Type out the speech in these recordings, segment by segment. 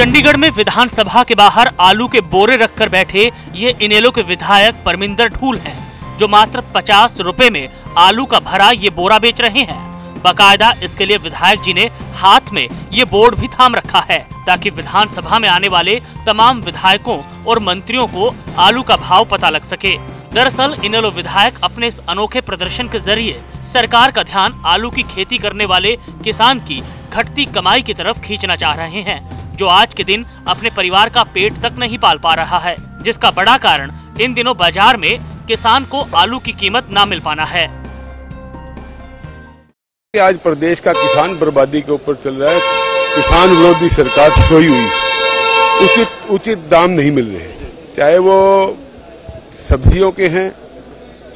चंडीगढ़ में विधानसभा के बाहर आलू के बोरे रखकर बैठे ये इनेलो के विधायक परमिंदर ढूल हैं, जो मात्र पचास रुपए में आलू का भरा ये बोरा बेच रहे हैं। बाकायदा इसके लिए विधायक जी ने हाथ में ये बोर्ड भी थाम रखा है ताकि विधानसभा में आने वाले तमाम विधायकों और मंत्रियों को आलू का भाव पता लग सके। दरअसल इनेलो विधायक अपने इस अनोखे प्रदर्शन के ज़रिए सरकार का ध्यान आलू की खेती करने वाले किसान की घटती कमाई की तरफ़ खींचना चाह रहे हैं। जो आज के दिन अपने परिवार का पेट तक नहीं पाल पा रहा है, जिसका बड़ा कारण इन दिनों बाज़ार में किसान को आलू की कीमत न मिल पाना है। आज प्रदेश का किसान बर्बादी के ऊपर चल रहा है। किसान विरोधी सरकार सोई हुई। उचित उचित दाम नहीं मिल रहे। चाहे वो सब्जियों के हैं,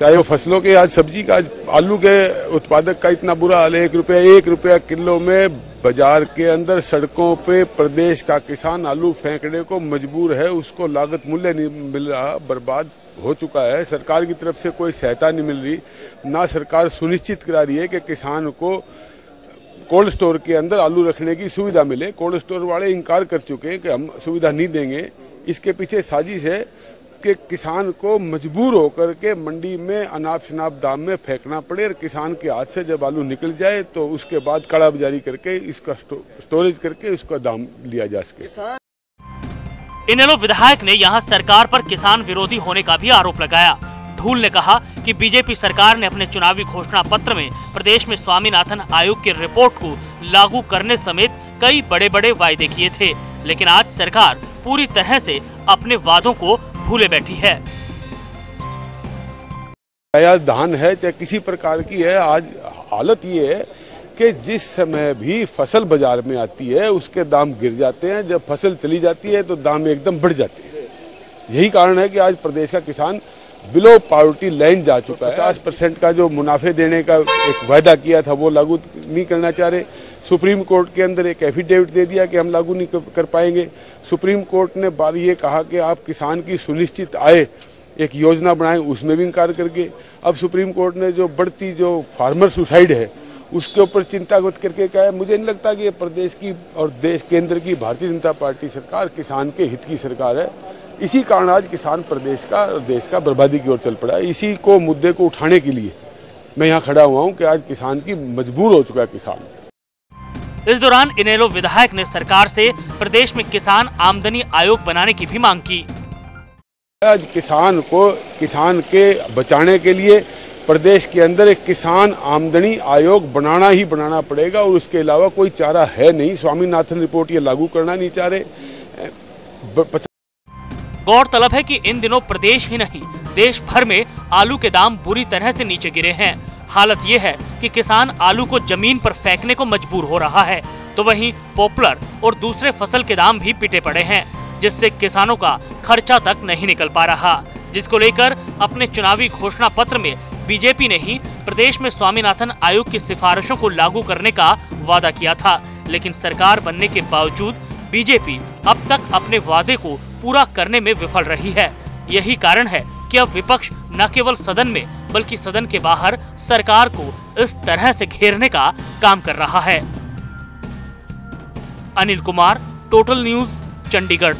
चाहे वो फ़सलों के, आज सब्ज़ी का आलू के उत्पादक का इतना बुरा हाल है। एक रुपया एक रुपया किलो में बाज़ार के अंदर सड़कों पे प्रदेश का किसान आलू फेंकने को मजबूर है, उसको लागत मूल्य नहीं मिल रहा, बर्बाद हो चुका है। सरकार की तरफ़ से कोई सहायता नहीं मिल रही। ना सरकार सुनिश्चित करा रही है कि किसान को कोल्ड स्टोर के अंदर आलू रखने की सुविधा मिले। कोल्ड स्टोर वाले इनकार कर चुके हैं कि हम सुविधा नहीं देंगे। इसके पीछे साजिश है कि किसान को मजबूर होकर के मंडी में अनाप शनाप दाम में फेंकना पड़े और किसान के हाथ से जब आलू निकल जाए तो उसके बाद कड़ा बाजारी करके इसका स्टोरेज करके उसका दाम लिया जा सके। इनेलो विधायक ने यहाँ सरकार पर किसान विरोधी होने का भी आरोप लगाया। ढूल ने कहा कि बीजेपी सरकार ने अपने चुनावी घोषणा पत्र में प्रदेश में स्वामीनाथन आयोग की रिपोर्ट को लागू करने समेत कई बड़े बड़े वायदे किए थे, लेकिन आज सरकार पूरी तरह से अपने वादों को भूले बैठी है। या धान है, चाहे किसी प्रकार की है, आज हालत ये है कि जिस समय भी फ़सल बाज़ार में आती है, उसके दाम गिर जाते हैं। जब फ़सल चली जाती है तो दाम एकदम बढ़ जाते हैं। यही कारण है कि आज प्रदेश का किसान बिलो पावर्टी लाइन जा चुका है। पचास परसेंट का जो मुनाफे देने का एक वायदा किया था, वो लागू नहीं करना चाह रहे। सुप्रीम कोर्ट के अंदर एक एफिडेविट दे दिया कि हम लागू नहीं कर पाएँगे। सुप्रीम कोर्ट ने बार ये कहा कि आप किसान की सुनिश्चित आय एक योजना बनाएँ, उसमें भी इनकार करके। अब सुप्रीम कोर्ट ने जो बढ़ती जो फार्मर सुसाइड है, उसके ऊपर चिंता व्यक्त करके कहा है, मुझे नहीं लगता कि ये प्रदेश की और देश केंद्र की भारतीय जनता पार्टी सरकार किसान के हित की सरकार है। इसी कारण आज किसान प्रदेश का और देश का बर्बादी की ओर चल पड़ा है। इसी को मुद्दे को उठाने के लिए मैं यहाँ खड़ा हुआ हूँ कि आज किसान की मजबूर हो चुका है किसान। इस दौरान इनेलो विधायक ने सरकार से प्रदेश में किसान आमदनी आयोग बनाने की भी मांग की। आज किसान को किसान के बचाने के लिए प्रदेश के अंदर एक किसान आमदनी आयोग बनाना ही बनाना पड़ेगा और उसके अलावा कोई चारा है नहीं। स्वामीनाथन रिपोर्ट ये लागू करना नहीं चाह रहे। गौरतलब है कि इन दिनों प्रदेश ही नहीं देश भर में आलू के दाम बुरी तरह से नीचे गिरे हैं। हालत ये है कि किसान आलू को ज़मीन पर फेंकने को मजबूर हो रहा है तो वहीं पॉपुलर और दूसरे फ़सल के दाम भी पिटे पड़े हैं, जिससे किसानों का खर्चा तक नहीं निकल पा रहा। जिसको लेकर अपने चुनावी घोषणा पत्र में बीजेपी ने ही प्रदेश में स्वामीनाथन आयोग की सिफारिशों को लागू करने का वादा किया था, लेकिन सरकार बनने के बावजूद बीजेपी अब तक अपने वादे को पूरा करने में विफल रही है। यही कारण है कि अब विपक्ष न केवल सदन में, बल्कि सदन के बाहर सरकार को इस तरह से घेरने का काम कर रहा है। Anil Kumar Total News Chandigarh.